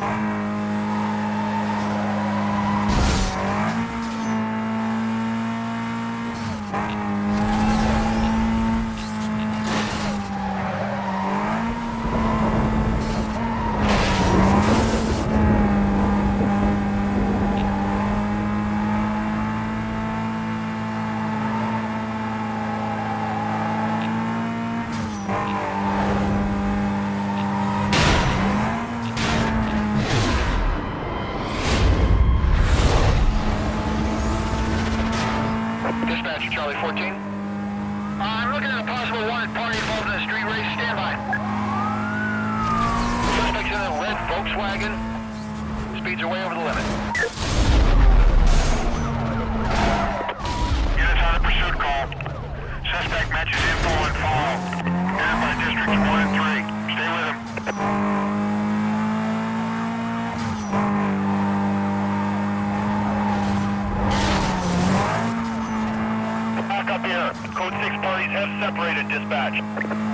Bye. Dispatch, Charlie 14. Uh, I'm looking at a possible wanted party involved in a street race. Stand by. Suspects in a red Volkswagen. Speeds are way over the limit. Have separated, dispatch.